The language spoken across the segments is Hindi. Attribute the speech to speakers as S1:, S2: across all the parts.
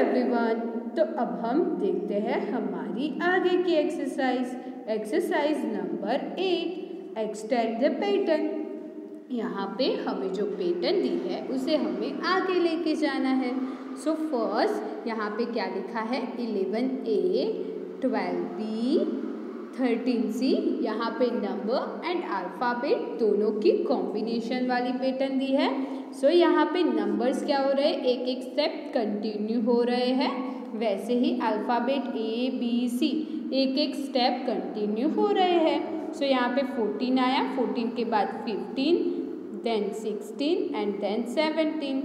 S1: एवरीवन तो अब हम देखते हैं हमारी आगे की exercise exercise number eight extend the pattern यहाँ पे हमें जो पैटर्न दी है, उसे हमें आगे लेके जाना है. सो फ़र्स्ट यहाँ पे क्या लिखा है? Eleven A twelve B thirteen C यहाँ पे नंबर एंड अल्फ़ाबेट दोनों की कॉम्बिनेशन वाली पैटर्न दी है। सो so, यहाँ पे नंबर्स क्या हो रहे हैं? एक एक स्टेप कंटिन्यू हो रहे हैं। वैसे ही अल्फ़ाबेट ए बी सी एक एक स्टेप कंटिन्यू हो रहे हैं। सो so, यहाँ पे फोर्टीन आया। फोर्टीन के बाद fifteen then sixteen and then seventeen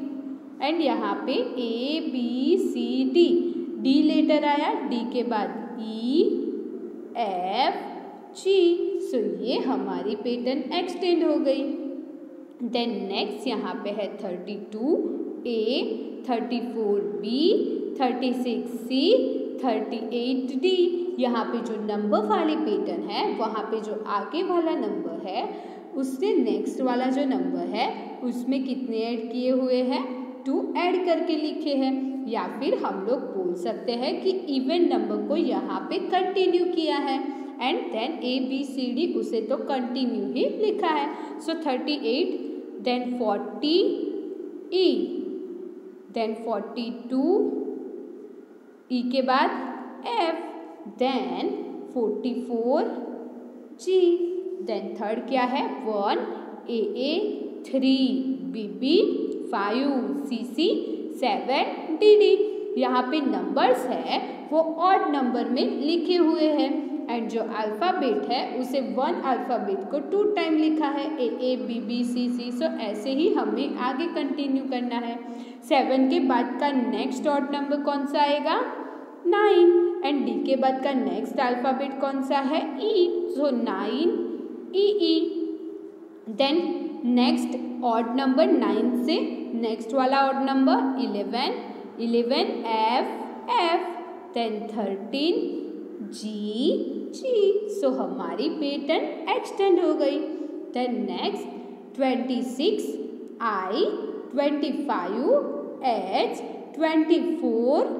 S1: and यहाँ पे A B C D D letter आया। डी के बाद ई एफ़ जी सो ये हमारी पेटर्न एक्सटेंड हो गई। देन नेक्स्ट यहाँ पे है thirty two A thirty four B thirty six C thirty eight D यहाँ पे जो नंबर वाली पेटर्न है, वहाँ पे जो आगे वाला नंबर है, उससे नेक्स्ट वाला जो नंबर है, उसमें कितने ऐड किए हुए हैं? टू ऐड करके लिखे हैं, या फिर हम लोग बोल सकते हैं कि इवन नंबर को यहाँ पे कंटिन्यू किया है and then A B C D उसे तो कंटिन्यू ही लिखा है। So thirty eight then forty E then forty two E के बाद F then forty four G then third क्या है? One A A three B B five C C seven D D यहाँ पे नंबर्स है, वो ऑड नंबर में लिखे हुए हैं। एंड जो अल्फ़ाबेट है, उसे वन अल्फ़ाबेट को टू टाइम लिखा है। A A B B C C so ऐसे ही हमें आगे कंटिन्यू करना है। सेवन के बाद का नेक्स्ट ऑड नंबर कौन सा आएगा? नाइन एंड डी के बाद का नेक्स्ट अल्फ़ाबेट कौन सा है? E so nine E E then next odd number nine से नेक्स्ट वाला odd number eleven eleven F F then thirteen G G so हमारी पैटर्न एक्सटेंड हो गई। Then next twenty six I twenty five H twenty four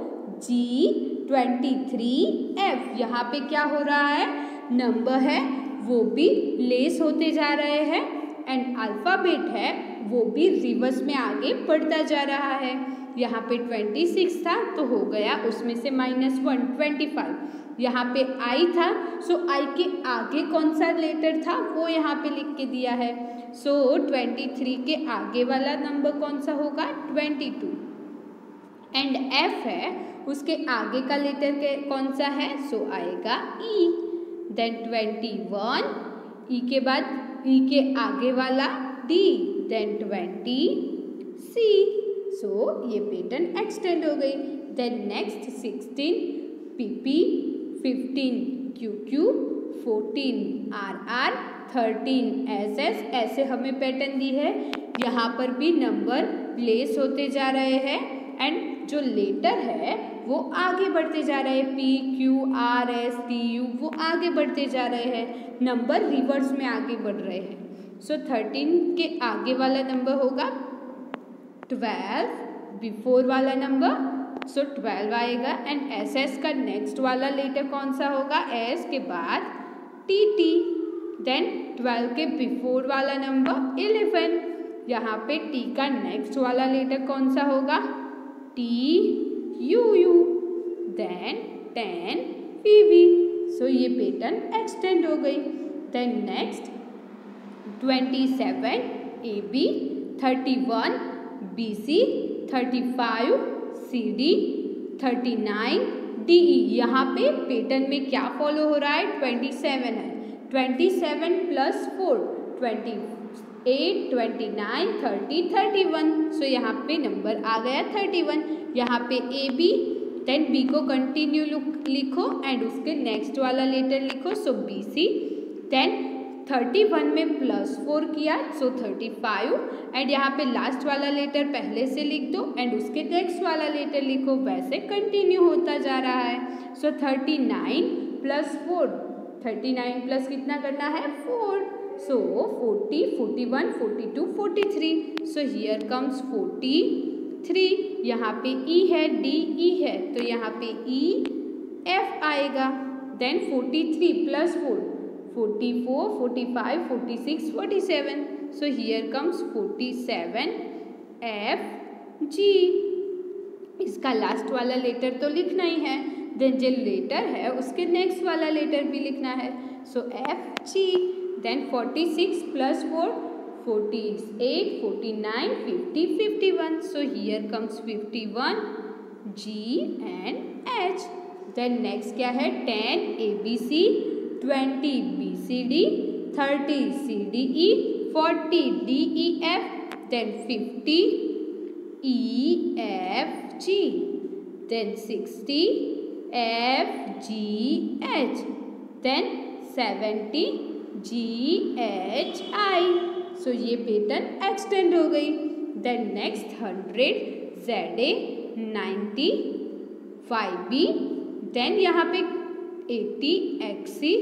S1: G twenty three F यहाँ पे क्या हो रहा है? नंबर है, वो भी लेस होते जा रहे हैं। एंड अल्फ़ाबेट है वो भी रिवर्स में आगे बढ़ता जा रहा है। यहाँ पे ट्वेंटी सिक्स था तो हो गया उसमें से माइनस वन ट्वेंटी फाइव। यहाँ पे आई था सो आई के आगे कौन सा लेटर था वो यहाँ पे लिख के दिया है। सो ट्वेंटी थ्री के आगे वाला नंबर कौन सा होगा? Twenty two. एंड एफ़ है उसके आगे का लेटर के कौन सा है? सो so, आएगा E then twenty one E के बाद ई के आगे वाला D then twenty C so ये पेटर्न एक्सटेंड हो गई. Then next sixteen P P fifteen Q Q fourteen R R thirteen S S ऐसे हमें पैटर्न दी है. यहाँ पर भी नंबर प्लेस होते जा रहे हैं. एंड जो लेटर है वो आगे बढ़ते जा रहे हैं। P Q R S T U वो आगे बढ़ते जा रहे हैं। नंबर रिवर्स में आगे बढ़ रहे हैं। सो so, थर्टीन के आगे वाला नंबर होगा। ट्वेल्व बिफोर वाला नंबर सो so, ट्वेल्व आएगा। एंड एस एस का नेक्स्ट वाला लेटर कौन सा होगा? एस के बाद टी टी देन ट्वेल्व के बिफोर वाला नंबर इलेवन यहाँ पे टी का नेक्स्ट वाला लेटर कौन सा होगा? T U U then ten V V so ये पैटर्न एक्सटेंड हो गई. Then next twenty seven A B thirty one B C thirty five C D thirty nine D E यहाँ पे पेटर्न में क्या फॉलो हो रहा है? ट्वेंटी सेवन है. Twenty seven plus four twenty eight twenty nine thirty thirty one so यहाँ पे नंबर आ गया थर्टी वन यहाँ पे ए बी देन बी को कंटिन्यू लिखो एंड उसके नेक्स्ट वाला लेटर लिखो. So B C then thirty one में प्लस फोर किया सो थर्टी फाइव एंड यहाँ पे लास्ट वाला लेटर पहले से लिख दो एंड उसके नेक्स्ट वाला लेटर लिखो. वैसे कंटिन्यू होता जा रहा है. So thirty nine plus four thirty nine plus कितना करना है? Four forty two forty three so here comes forty three यहाँ पे e है ई e है. तो यहाँ पे ई एफ़ आएगा. Then forty three plus four forty four forty five forty six forty seven so here comes forty seven F G इसका लास्ट वाला लेटर तो लिखना ही है. देन जो लेटर है, उसके नेक्स्ट वाला लेटर भी लिखना है. So F G Then forty six plus four 48, 49, 50, 51. So here comes 51, G and H. Then next क्या है 10 ABC, 20 BCD, 30 CDE, 40 DEF, then 50 EFG, then 60 FGH, then 70 GHI. सो ये पेटर्न एक्सटेंड हो गई। Then next hundred Z A ninety five B then यहाँ पे eighty X C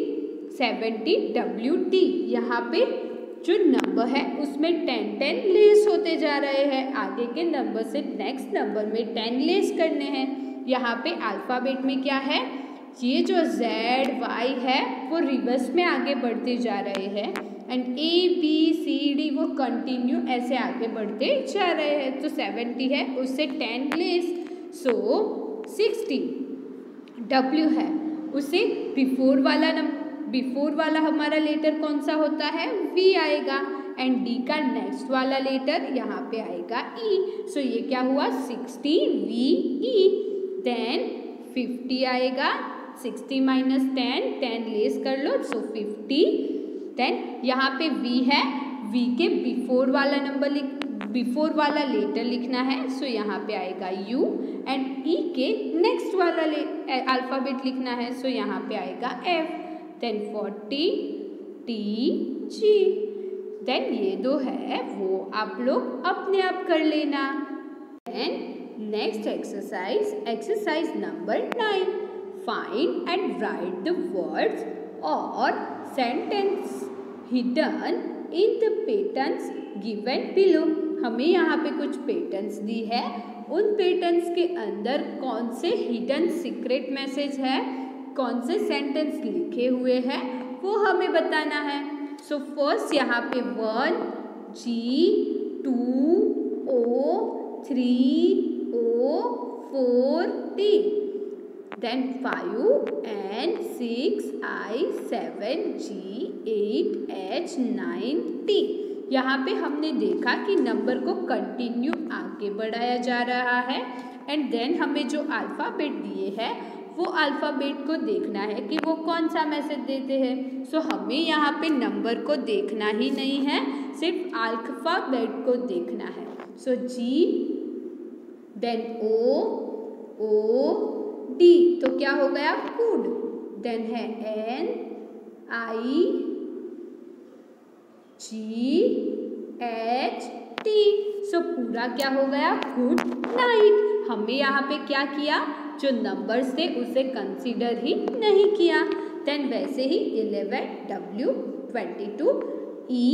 S1: seventy W T यहाँ पे जो नंबर है, उसमें टेन टेन लेस होते जा रहे हैं। आगे के नंबर से नेक्स्ट नंबर में टेन लेस करने हैं। यहाँ पे अल्फ़ाबेट में क्या है? ये जो Z, Y है, वो रिवर्स में आगे बढ़ते जा रहे हैं and A B C D वो कंटिन्यू ऐसे आगे बढ़ते जा रहे हैं। तो सेवेंटी है, उससे ten less so sixty W है। उसे बिफोर वाला नम बिफोर वाला हमारा लेटर कौन सा होता है? वी आएगा एंड डी का नेक्स्ट वाला लेटर यहाँ पे आएगा ई e. सो so ये क्या हुआ? Sixty V E then fifty आएगा sixty minus ten ten less कर लो सो फिफ्टी। देन यहाँ पे वी है वी के बिफोर वाला नंबर लिख बिफोर वाला लेटर लिखना है सो so यहाँ पे आएगा यू एंड ई के नेक्स्ट वाला अल्फ़ाबेट लिखना है सो so यहाँ पे आएगा F then forty T G then ये दो है, वो आप लोग अपने आप कर लेना। Then next exercise exercise number nine find and write the words और sentence hidden in the patterns given below हमें यहाँ पे कुछ पेटर्न्स दी है। उन पेटर्न्स के अंदर कौन से हिडन सीक्रेट मैसेज है? कौन से सेंटेंस लिखे हुए हैं? वो हमें बताना है। सो फ़र्स्ट यहाँ पे one G two O three O four T then 5 and 6 I 7 G 8 H 9 T. यहाँ पे हमने देखा कि नंबर को कंटिन्यू आगे बढ़ाया जा रहा है एंड देन हमें जो अल्फ़ाबेट दिए हैं वो अल्फ़ाबेट को देखना है कि वो कौन सा मैसेज देते हैं। सो so, हमें यहाँ पे नंबर को देखना ही नहीं है सिर्फ़ अल्फ़ाबेट को देखना है। So G then O O D तो क्या हो गया? कुड देन है N I G H T so पूरा क्या हो गया? गुड नाइट हमने यहाँ पे क्या किया? जो नंबर्स थे उसे कंसीडर ही नहीं किया। देन वैसे ही eleven W twenty two E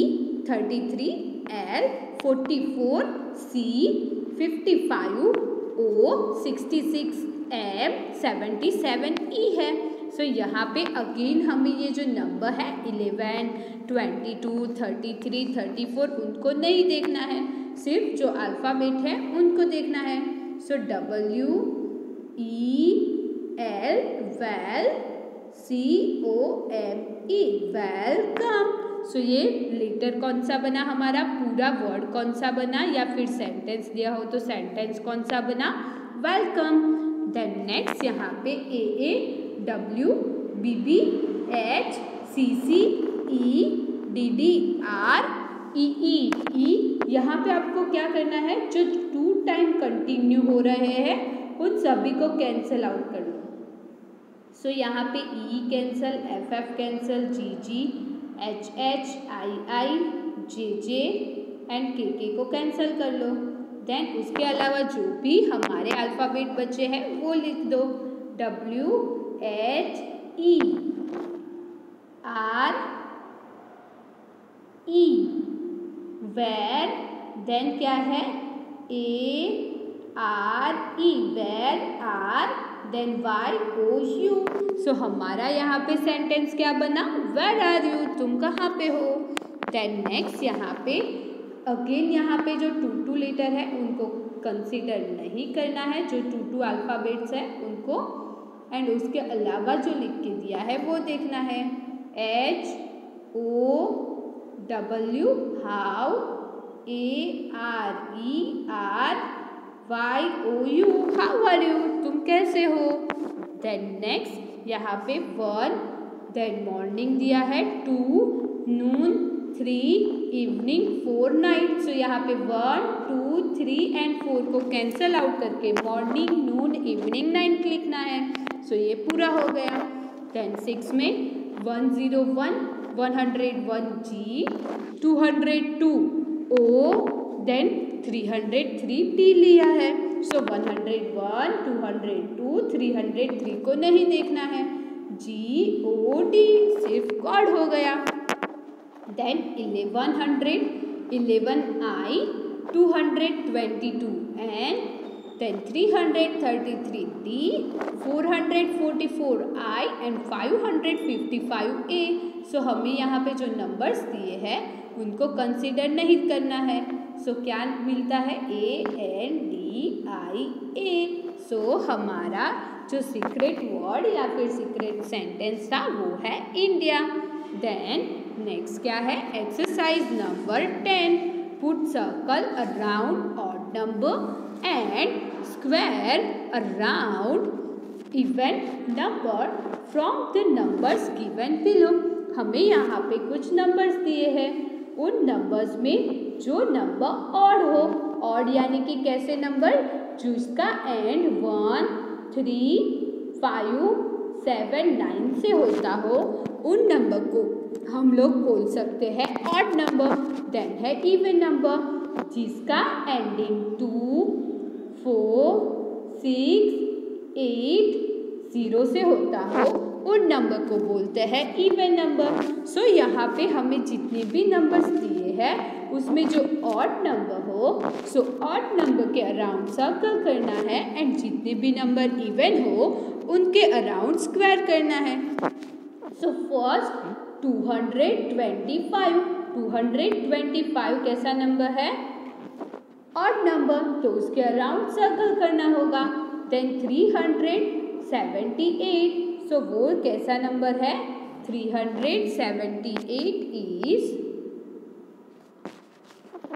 S1: thirty three L forty four C fifty five O sixty six M seventy seven E है। सो so, यहाँ पे अगेन हमें ये जो नंबर है eleven twenty two thirty three thirty four उनको नहीं देखना है। सिर्फ़ जो अल्फ़ाबेट है उनको देखना है। So W E L well C O M E welcome so ये लेटर कौन सा बना हमारा? पूरा वर्ड कौन सा बना? या फिर सेंटेंस दिया हो तो सेंटेंस कौन सा बना? वेलकम देन नेक्स्ट यहाँ पे A A W B B H C C E D D R E E E यहाँ पे आपको क्या करना है? जो टू टाइम कंटिन्यू हो रहे हैं उन सभी को कैंसिल आउट कर लो सो so, यहाँ पे E cancel F F cancel G G H H I I J J and K K को कैंसिल कर लो. देन उसके अलावा जो भी हमारे अल्फ़ाबेट बचे हैं, वो लिख दो. W H E R E where then क्या है? A R E where are then Y O U so हमारा यहाँ पे सेंटेंस क्या बना? वेर आर यू तुम कहाँ पे हो? देन नेक्स्ट यहाँ पे अगेन यहाँ पे जो टू टू लेटर है, उनको कंसिडर नहीं करना है। जो टू टू अल्फ़ाबेट्स है, उनको एंड उसके अलावा जो लिख के दिया है, वो देखना है। H O W how A R E are Y O U how are you तुम कैसे हो? देन नेक्स्ट यहाँ पे वन देन मॉर्निंग दिया है two noon three evening four night so यहाँ पे one two three and four को कैंसल आउट करके मॉर्निंग नून इवनिंग नाइट लिखना है. सो so, ये पूरा हो गया. टेन सिक्स में one zero one one hundred one G two hundred two O then three hundred three T लिया है। So one hundred one two hundred two three hundred three को नहीं देखना है। जी ओ डी सिर्फ़ कॉड हो गया। Then 1100 11i 222 and then 333d 444i and 555a so so, हमें यहाँ पे जो नंबर्स दिए हैं उनको कंसिडर नहीं करना है। सो so, क्या मिलता है? A N D I A so हमारा जो सीक्रेट वर्ड या फिर सीक्रेट सेंटेंस था वो है इंडिया देन नेक्स्ट क्या है? Exercise number ten put circle around odd number and square around even number from the numbers given below हमें यहाँ पे कुछ नंबर्स दिए हैं। उन नंबर्स में जो नंबर ऑड हो। ऑड यानी कि कैसे नंबर जिसका end one three five seven nine से होता हो, उन नंबर को हम लोग बोल सकते हैं ऑड नंबर देन है इवन नंबर जिसका ending two four six eight zero से होता हो। उन नंबर को बोलते हैं इवन नंबर सो यहाँ पे हमें जितने भी नंबर्स दिए हैं, उसमें जो ऑड नंबर हो सो ऑड नंबर के अराउंड सर्कल करना है एंड जितने भी नंबर इवन हो, उनके अराउंड स्क्वायर करना है। So first two hundred twenty five two hundred twenty five कैसा नंबर है? ऑड नंबर तो उसके अराउंड सर्कल करना होगा। Then three hundred seventy eight so वो कैसा नंबर है? Three hundred seventy eight is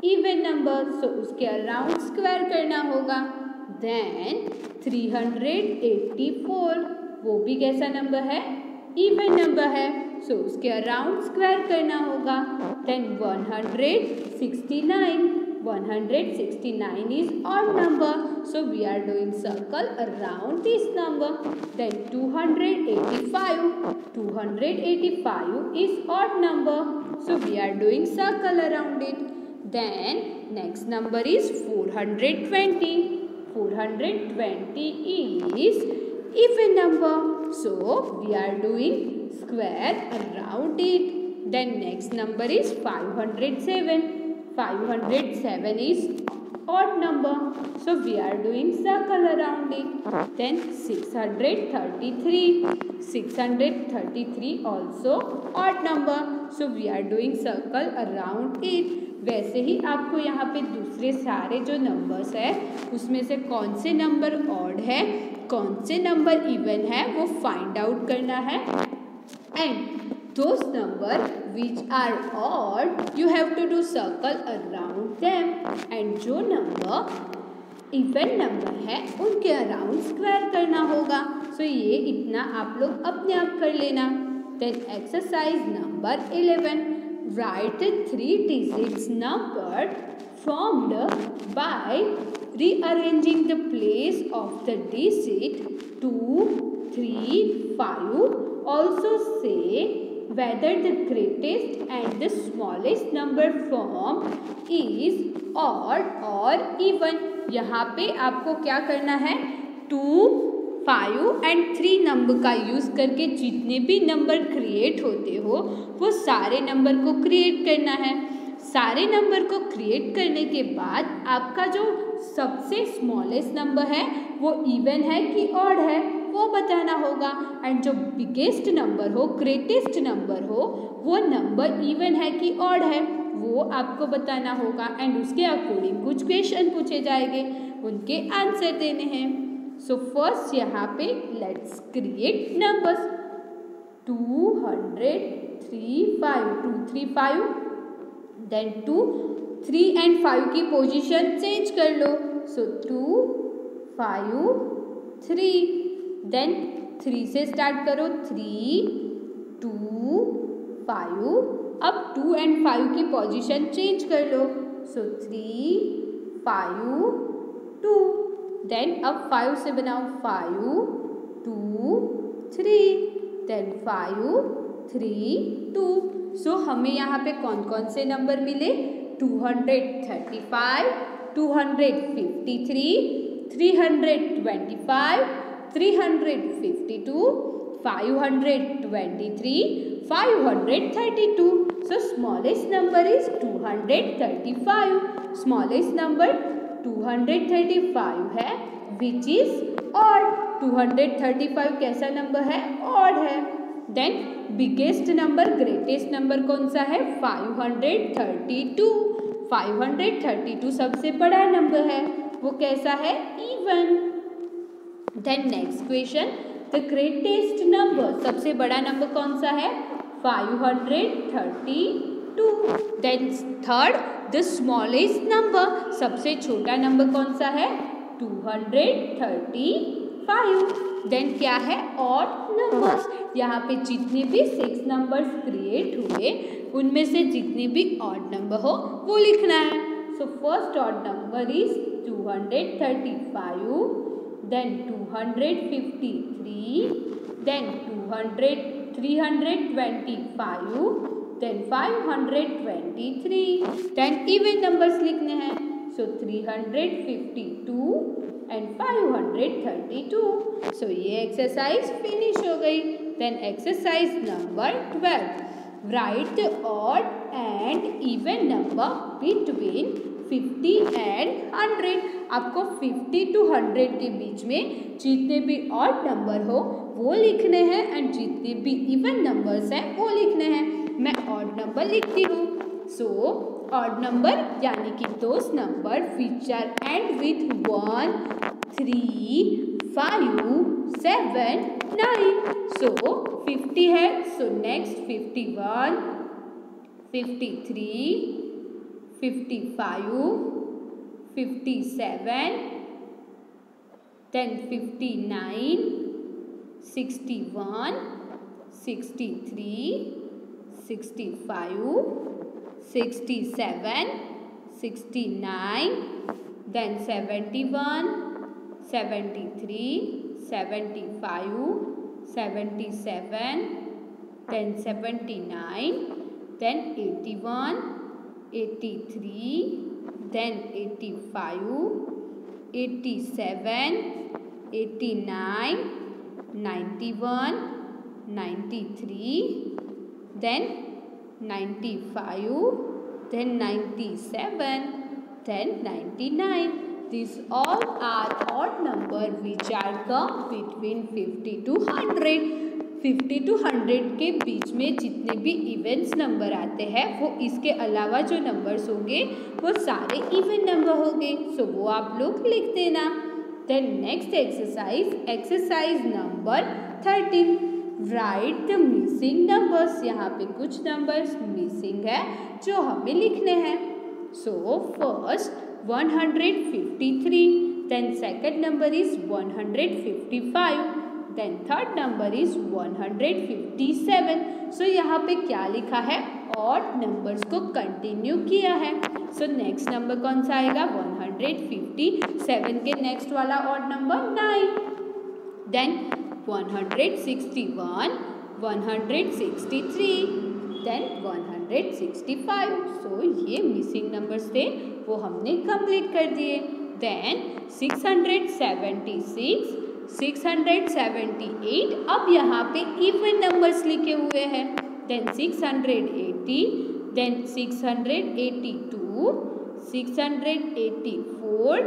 S1: even number so उसके अराउंड स्क्वायर करना होगा। Then three hundred eighty four वो भी कैसा नंबर है? इवन नंबर है। सो so, उसके अराउंड स्क्वायर करना होगा। Then 169 169 is odd number. So we are doing circle around this number. Then 285 285 is odd number. So we are doing circle around it. Then next number is 420 420 is even number. So we are doing square around it. Then next number is 507. 507 is odd number. So we are doing circle around it. Then 633. 633 also odd number. So we are doing circle around it. वैसे ही आपको यहाँ पे दूसरे सारे जो नंबर्स है उसमें से कौन से नंबर ऑड है कौन से नंबर इवन है वो फाइंड आउट करना है and those number which are odd you have to do circle around them and जो number इवन नंबर है उनके अराउंड स्क्वायर करना होगा सो so, ये इतना आप लोग अपने आप कर लेना then exercise number eleven write three digits number formed by rearranging the place of the digit 2, 3, 5 also say whether the greatest and the smallest number form is odd or even. यहाँ पे आपको क्या करना है? Two five and three number का यूज़ करके जितने भी नंबर क्रिएट होते हो, वो सारे नंबर को क्रिएट करना है। सारे नंबर को क्रिएट करने के बाद आपका जो सबसे स्मॉलेस्ट नंबर है, वो इवन है कि ऑड है? वो बताना होगा। एंड जो बिगेस्ट नंबर हो ग्रेटेस्ट नंबर हो, वो नंबर इवन है कि ऑड है, वो आपको बताना होगा। एंड उसके अकॉर्डिंग कुछ क्वेश्चन पूछे जाएँगे, उनके आंसर देने हैं। सो फ़र्स्ट यहाँ पे let's create numbers two hundred three five two three five then two three and five की पोजीशन चेंज कर लो। So two five three then three से स्टार्ट करो. थ्री टू फाइव अब टू एंड फाइव की पोजीशन चेंज कर लो. So three five two then अब फाइव से बनाओ. Five two three then five three two so हमें यहाँ पे कौन कौन से नंबर मिले? Two hundred thirty five two hundred fifty three three hundred twenty five three hundred fifty two five hundred twenty three five hundred thirty two so smallest number is two hundred thirty five smallest number two hundred thirty five है which is odd two hundred thirty five कैसा नंबर है? ऑड है. Then biggest number greatest number कौन सा है? Five hundred thirty two five hundred thirty two सबसे बड़ा नंबर है. वो कैसा है? Even then next question the greatest number सबसे बड़ा नंबर कौन सा है? Five hundred thirty two then third the smallest number सबसे छोटा नंबर कौन सा है? Two hundred thirty five then क्या है? और नंबर्स यहाँ पे जितने भी सिक्स नंबर्स क्रिएट हुए, उनमें से जितने भी ऑड नंबर हो, वो लिखना है। So first odd number is two hundred thirty five then 253 then 200 325 then 523 then even numbers लिखने हैं so 352 and 532 so ये exercise finish हो गई then exercise number 12 write the odd and even number between fifty and hundred. आपको फिफ्टी टू हंड्रेड के बीच में जितने भी ऑड नंबर हो, वो लिखने हैं एंड जितने भी इवन नंबर्स हैं, वो लिखने हैं। मैं ऑड नंबर लिखती हूँ। सो ऑड नंबर यानी कि those number feature end with one three five seven nine so fifty है। So next fifty one fifty three fifty five fifty seven then fifty nine sixty one sixty three sixty five sixty seven sixty nine then seventy one seventy three seventy five seventy seven then seventy nine then eighty one 83 then 85 87 89 91 93 then 95 then 97 then 99 these all are odd number which are come between 50 to 100 fifty to hundred के बीच में जितने भी इवेंट्स नंबर आते हैं, वो इसके अलावा जो नंबर्स होंगे, वो सारे इवेंट नंबर होंगे। सो वो आप लोग लिख देना। Then next exercise exercise number thirteen write the missing numbers यहाँ पे कुछ नंबर्स मिसिंग है, जो हमें लिखने हैं। So first one hundred fifty three then second number is one hundred fifty five then third number is 157 so यहाँ पे क्या लिखा है? और नंबर्स को कंटिन्यू किया है। सो नेक्स्ट नंबर कौन सा आएगा? 157 के नेक्स्ट वाला और नंबर नाइन देन 161 163 देन 165 सो ये मिसिंग नंबर्स थे, वो हमने कंप्लीट कर दिए. देन 676 678 अब यहाँ पे इवन नंबर्स लिखे हुए हैं। Then 680 then 682 six hundred eighty four,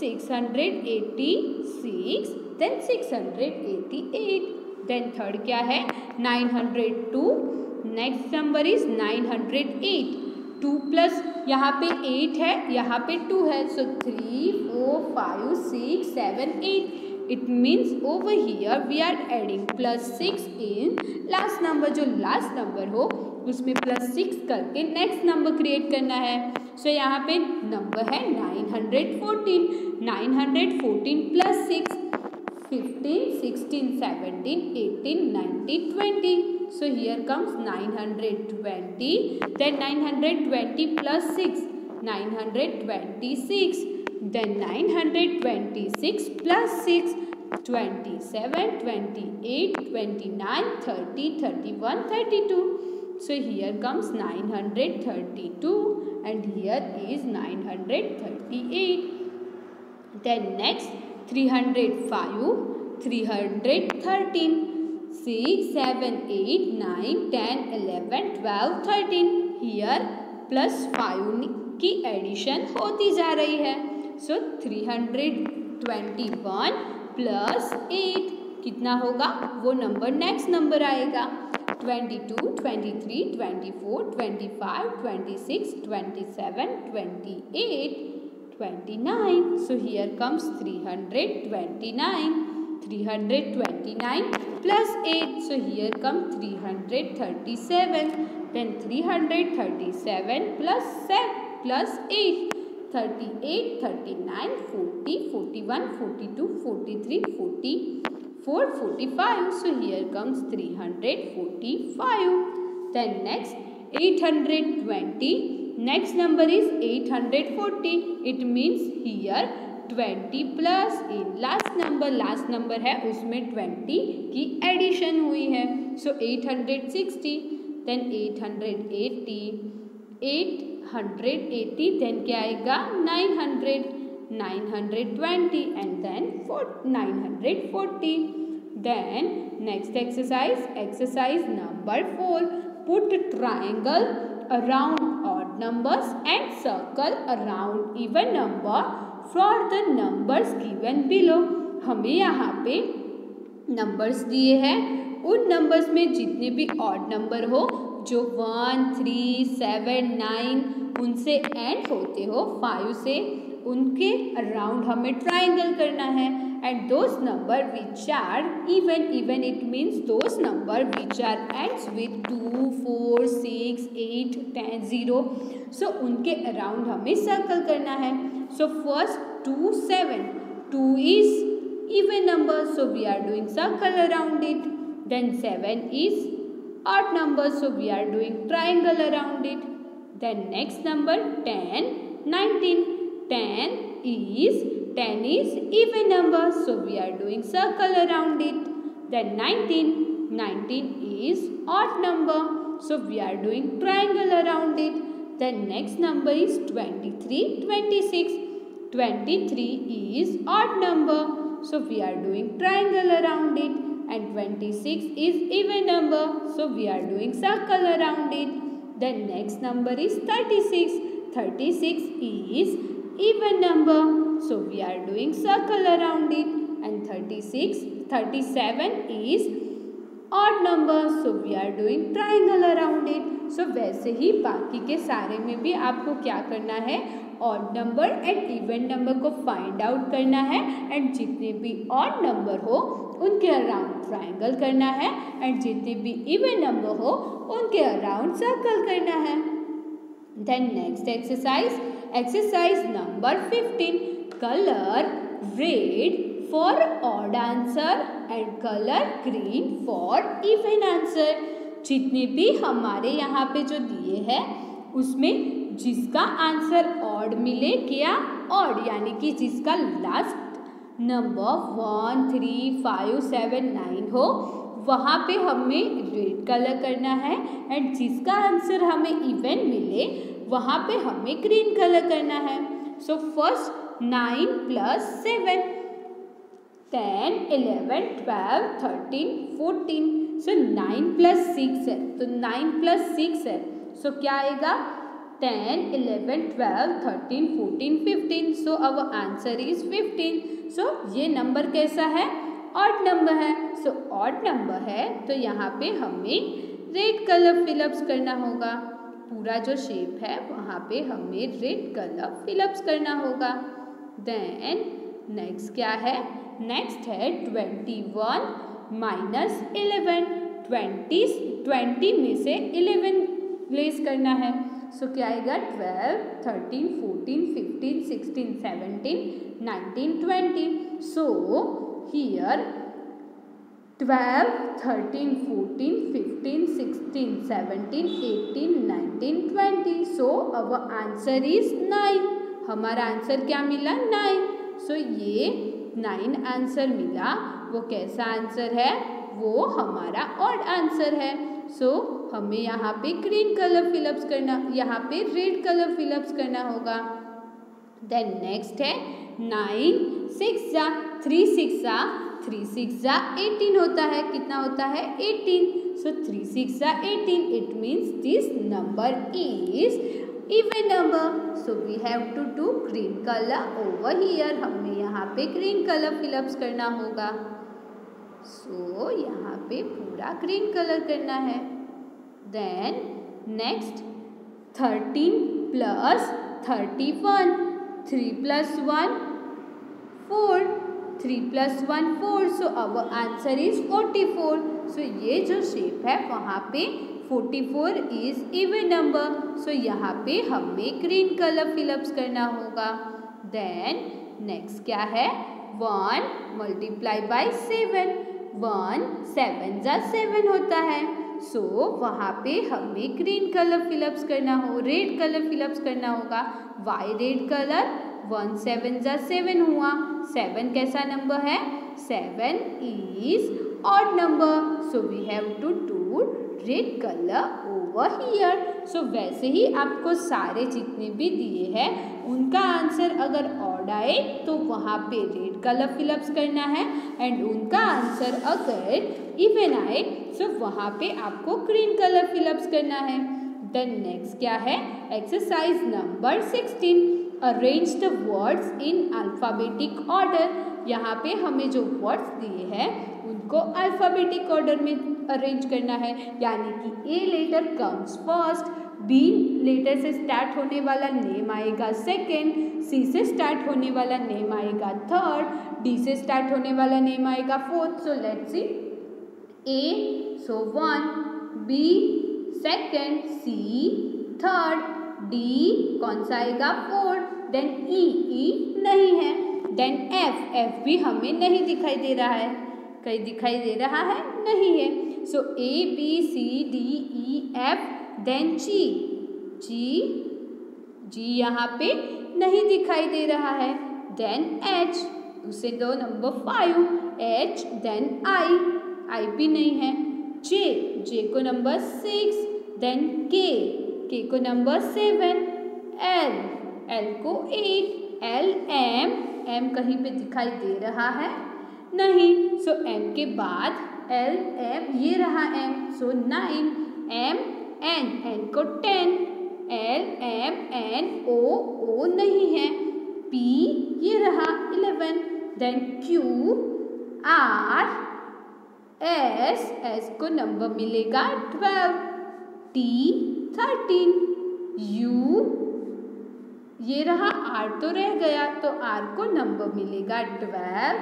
S1: six hundred eighty six then six hundred eighty eight. Then third क्या है? Nine hundred two. Next number is nine hundred eight. Two plus यहाँ पे एट है, यहाँ पे टू है। So three four five six seven eight it means over here we are adding plus six in last number जो लास्ट नंबर हो उसमें प्लस सिक्स करके नेक्स्ट नंबर क्रिएट करना है। सो so, यहाँ पे नंबर है nine hundred fourteen nine hundred fourteen plus six fifteen sixteen seventeen eighteen nineteen twenty so here comes 920 then 920 plus 6 926 then 926 plus 6 27 28 29 30 31 32 so here comes 932 and here is 938 then next 305 313 6 7 8 9 10 11 12 13 here plus 5 की एडिशन होती जा रही है। So three hundred twenty one plus eight कितना होगा? वो नंबर नेक्स्ट नंबर आएगा। Twenty two twenty three twenty four twenty five twenty six twenty seven twenty eight twenty nine so here comes three hundred twenty nine three hundred twenty nine plus eight so here come three hundred thirty seven then three hundred thirty seven plus seven plus eight thirty eight thirty nine forty forty one forty two forty three forty four forty five so here comes three hundred forty five then next eight hundred twenty next number is eight hundred forty it means here twenty plus in last number last number है, उसमें ट्वेंटी की एडिशन हुई है. So eight hundred sixty then eight hundred eighty eight hundred eighty then क्या आएगा? Nine hundred nine hundred twenty and then four nine hundred forty then next exercise exercise number four put triangle around odd numbers and circle around even number for the numbers given below हमें यहाँ पे नंबर्स दिए हैं। उन नंबर्स में जितने भी ऑड नंबर हो जो वन थ्री सेवन नाइन उनसे एंड होते हो फाइव से, उनके अराउंड हमें ट्राइंगल करना है। And those number which are even even it means those number which are ends with two four six eight ten zero so उनके अराउंड हमें सर्कल करना है। So first two seven two is even number so we are doing circle around it then seven is odd number so we are doing triangle around it. Then next number 10 19 10 is 10 is even number so we are doing circle around it. Then 19 19 is odd number so we are doing triangle around it. Then next number is 23 26 23 is odd number so we are doing triangle around it and 26 is even number so we are doing circle around it then next number is 36 36 is even number so we are doing circle around it and 36 37 is odd number so we are doing triangle around it so वैसे ही बाकी के सारे में भी आपको क्या करना है odd number and even number को फाइंड आउट करना है एंड जितने भी ऑड नंबर हो, उनके अराउंड ट्राइंगल करना है एंड जितने भी इवन नंबर हो, उनके अराउंड सर्कल करना है। Then next exercise exercise number fifteen colour red for odd answer and colour green for even answer जितने भी हमारे यहाँ पे जो दिए हैं, उसमें जिसका आंसर ऑड मिले क्या? ऑड यानी कि जिसका last number one three five seven nine हो वहाँ पे हमें रेड कलर करना है एंड जिसका आंसर हमें इवन मिले वहाँ पे हमें ग्रीन कलर करना है। So first nine plus seven ten eleven twelve thirteen fourteen so nine plus six है। तो नाइन प्लस सिक्स है। सो so, क्या आएगा? 10, 11, 12, 13, 14, 15. So our answer is 15. So ये नंबर कैसा है? ऑड नंबर है. सो ऑड नंबर है तो यहाँ पे हमें रेड कलर फिलअप्स करना होगा. पूरा जो शेप है वहाँ पे हमें रेड कलर फिलअप्स करना होगा. देन नेक्स्ट क्या है? नेक्स्ट है twenty one minus eleven twenty twenty में से इलेवन प्लेस करना है. सो क्या आएगा twelve thirteen fourteen fifteen sixteen seventeen nineteen twenty so here twelve thirteen fourteen fifteen sixteen seventeen eighteen nineteen twenty so our answer is nine हमारा आंसर क्या मिला? नाइन सो so, ये नाइन आंसर मिला. वो कैसा आंसर है? वो हमारा ऑड आंसर है. सो so, हमें यहाँ पे ग्रीन कलर फिलअप्स करना यहाँ पे रेड कलर फिलअप्स करना होगा। देन नेक्स्ट है नाइन सिक्स जा थ्री सिक्स जा थ्री सिक्स जा एटीन होता है। कितना होता है? एटीन सो थ्री सिक्स जा eighteen it means this number is even number so we have to do green colour over here हमें यहाँ पे ग्रीन कलर फिलअप्स करना होगा। सो so, यहाँ पे पूरा ग्रीन कलर करना है। Then next thirteen plus thirty one three plus one four three plus one four so अब answer is forty four so ये जो शेप है वहाँ पे forty four is even number so यहाँ पे हमें ग्रीन कलर फिलअप्स करना होगा। देन नेक्स्ट क्या है? One multiply by seven one seven जा सेवन होता है। सो so, वहाँ पे हमें ग्रीन कलर फिलअप्स करना हो रेड कलर फिलअप्स करना होगा। Why red colour one seven जा सेवन हुआ। सेवन कैसा नंबर है? Seven is odd number so we have to do red colour over here so वैसे ही आपको सारे जितने भी दिए हैं उनका आंसर अगर ऑड आए तो वहाँ पे रेड कलर फिलअप्स करना है। एंड उनका आंसर अगर इवन आए तो वहाँ पे आपको ग्रीन कलर फिलअप्स करना है। देन नेक्स्ट क्या है? Exercise number sixteen arrange the words in alphabetic order यहाँ पे हमें जो वर्ड्स दिए हैं, उनको अल्फ़ाबेटिक ऑर्डर में अरेंज करना है। यानी कि A letter comes first B letter से स्टार्ट होने वाला नेम आएगा. सेकेंड सी से स्टार्ट होने वाला नेम आएगा. थर्ड डी से स्टार्ट होने वाला नेम आएगा. Fourth so let C A so one B second C third D कौन सा आएगा? फोर्थ देन ई ई नहीं है. देन एफ़ एफ़ भी हमें नहीं दिखाई दे रहा है. कहीं दिखाई दे रहा है? नहीं है. So A B C D E F then G. G. G यहाँ पे नहीं दिखाई दे रहा है। Then H. उसे दो number five. H then I. I भी नहीं है। जे। जे को नंबर सिक्स। Then K. के को नंबर सेवन। एल। एल को एट एल एम। एम कहीं पे दिखाई दे रहा है? नहीं। सो so, एम के बाद एल एम ये रहा M. So nine. M N N को ten L M N O O नहीं है। पी ये रहा eleven then Q R S S को नंबर मिलेगा ट्वेल्व टी थर्टीन यू ये रहा आर तो रह गया तो आर को नंबर मिलेगा twelve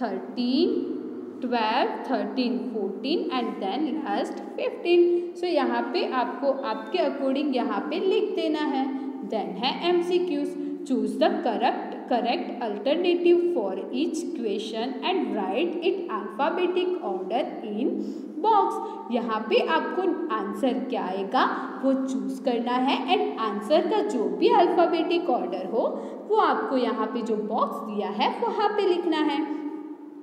S1: thirteen twelve, thirteen, fourteen and then last fifteen so यहाँ पे आपको, आपके अकॉर्डिंग यहाँ पे लिख देना है। देन है M C Qs choose the correct correct alternative for each question and write it alphabetic order in box यहाँ पे आपको आंसर क्या आएगा? वो चूज़ करना है एंड आंसर का जो भी अल्फ़ाबेटिक ऑर्डर हो, वो आपको यहाँ पे जो बॉक्स दिया है, वहाँ पे लिखना है।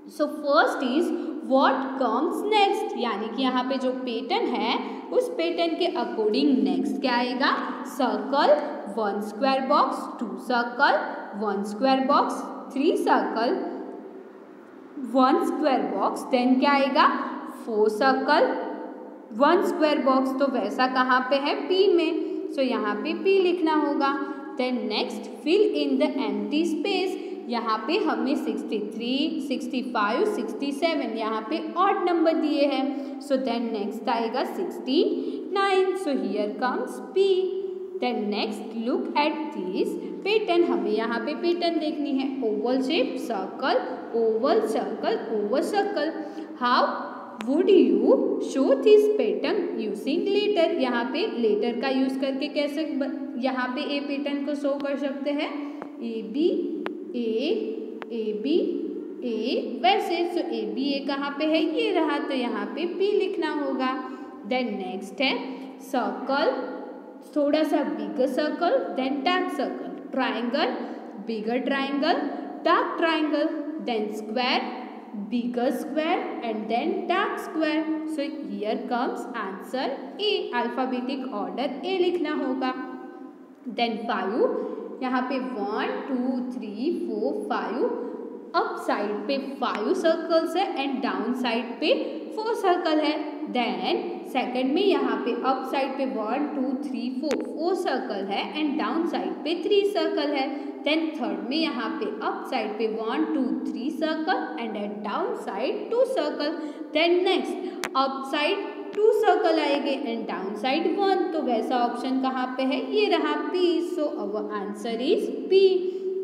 S1: So first is what comes next यानी कि यहाँ पे जो पेटर्न है उस पेटर्न के अकॉर्डिंग नेक्स्ट क्या आएगा? Circle one square box two circle one square box three circle one square box then क्या आएगा? Four circle one square box तो वैसा कहाँ पे है? पी में। सो so, यहाँ पे पी लिखना होगा। Then next fill in the empty space यहाँ पे हमें 63, 65, 67 यहाँ पे ऑड नंबर दिए हैं। सो देन नेक्स्ट आएगा 69 so here comes P then next look at this pattern हमें यहाँ पे पेटर्न देखनी है। Oval shape circle oval circle oval circle how would you show this pattern using letter यहाँ पे लेटर का यूज़ करके कैसे यहाँ पे ए पैटर्न को शो कर सकते हैं। A B A A B A वैसे सो ए बी ए कहाँ पे है? ये रहा तो यहाँ पे पी लिखना होगा। देन नेक्स्ट है सर्कल थोड़ा सा bigger circle then dark circle triangle bigger triangle dark triangle then square bigger square, and then dark square. So, here comes answer a, alphabetic order a लिखना होगा। Then five यहाँ पे one two three four five up side पे फाइव सर्कल्स है एंड डाउन साइड पे फोर सर्कल है. देन सेकंड में यहाँ पे अप साइड पे one two three four four circle है एंड डाउन साइड पे थ्री सर्कल है. देन थर्ड में यहाँ पे अप साइड पे one two three circle and eight down side two circle then next up side two circle आएँगे एंड डाउन साइड वन तो वैसा ऑप्शन कहाँ पे है? ये रहा P so our answer is P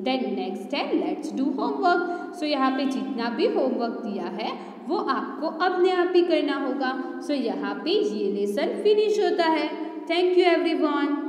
S1: then next है लेट्स डू होमवर्क सो यहाँ पे जितना भी होमवर्क दिया है वो आपको अपने आप ही करना होगा. सो so, यहाँ पे ये लेसन फिनिश होता है. Thank you everyone